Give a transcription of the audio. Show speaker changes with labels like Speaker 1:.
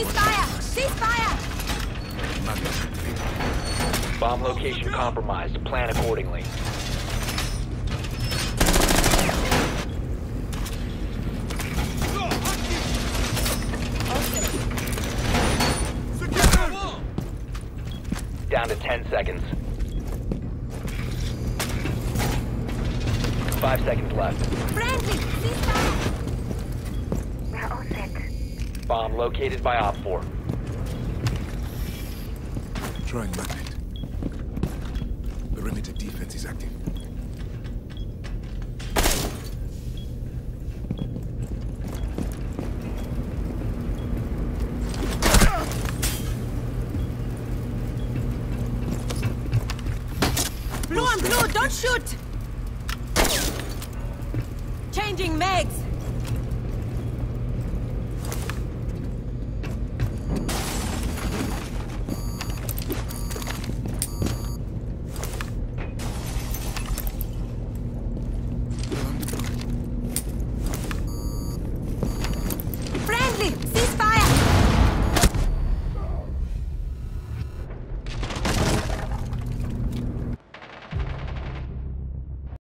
Speaker 1: Cease fire! Cease fire! Bomb location compromised. Plan accordingly. down to 10 seconds. Five seconds left.
Speaker 2: Friendly,
Speaker 1: Bomb located by Op 4.
Speaker 3: Trying magnet. Perimeter defense is active.
Speaker 2: Blue on blue, don't shoot! Changing mags! Ceasefire!